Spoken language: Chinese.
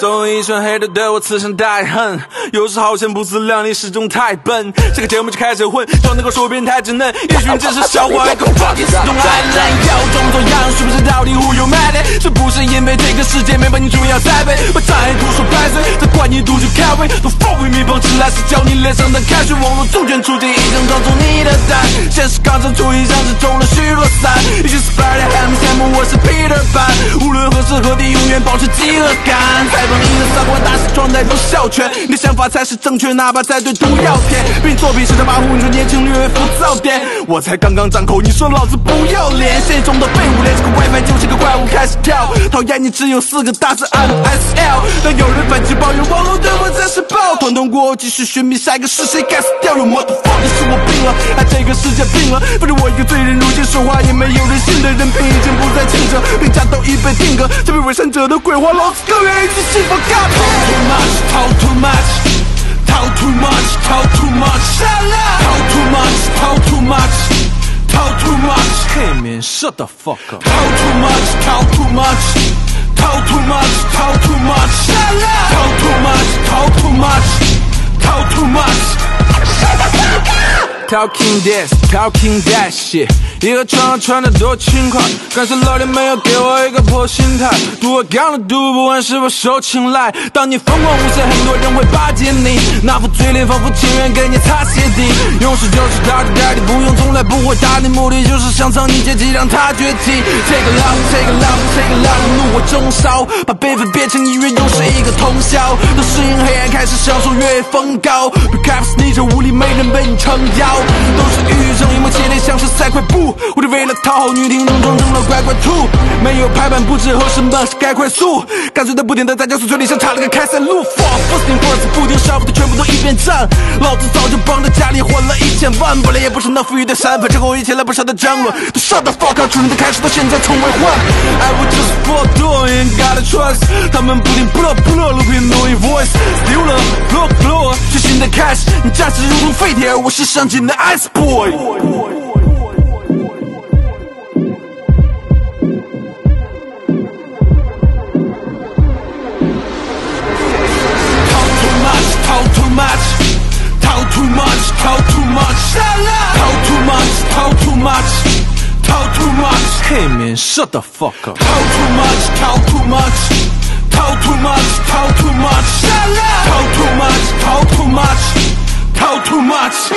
总有一群黑的对我此生带恨，有时好像不自量力，始终太笨。这个节目就开始混，就能够说变太稚嫩，也许只是笑话，一个 fucking stupid。懒要装作样，是不是到底 who you mad at？是不是因为这个世界没把你重要栽培？我站图说百岁，再怪你独具开胃，都放为蜜蜂吃来是浇你脸上的开水。网络重拳出击，已经抓住你的蛋。现实刚正出一像是中了许多伞。永远保持饥饿感。你的三观打死状态都笑全，你的想法才是正确，哪怕再对毒药甜。并作品时常把混出年轻略微浮躁点。我才刚刚张口，你说老子不要脸？现实中的废物连这个外卖，开始跳。讨厌你只有四个大字 M S L。当有人反击抱怨网络对我真是爆，团团过后继续寻觅下一个是谁该死掉。有 motherfucker 是我病了，还这个世界病了？反正我一个罪人，如今说话也没有人信的人品已经不再清澈，评价都已被定格。这被伪善者的鬼话，老子更愿意去信。Talk too much, talk too much, talk too much, talk too much, talk too much, talk too much, shut the fuck up. Talk too much, talk too much, talk too much, talk too much, talk too much, talk too much, talk too much. Shut the fuck up. Talking this, talking that shit. 一个穿穿的多轻快，感谢老天没有给我一个破心态。赌我干了赌不完是否受青睐。当你疯狂无限，很多人会巴结你，那副嘴脸仿佛情愿给你擦鞋底。勇士就是打的代替，不用从来不会打你，目的就是想蹭你阶级，让他崛起。Take a long, take a long, take a long，怒火中烧，把辈分变成音乐，又是一个通宵。当适应黑暗，开始享受月夜风高。Because 你这无力，没人被你撑腰，都是欲正，一梦切裂，像是赛块布。我只为了讨好女听众，装成了乖乖兔。没有排版，不知何时满是该快速。干脆的不停的在加速，嘴里像插了个开塞露。Fuck，first thing first，不停上浮的全部都一边站。老子早就帮着家里还了一千万，本来也不是那富裕的身份，之后一起来不少的争论。都 shut the fuck up，从的开始到现在从未换。I was just for doing，gotta trust。他们不停 blow blow，looking no voice，still look look，全新的开始，你驾驶如同废铁，我是上进的 ice boy。Hey man, shut the fuck up. Talk too much, talk too much, talk too much, talk too much, Shut up! talk too much, talk too much, talk too much.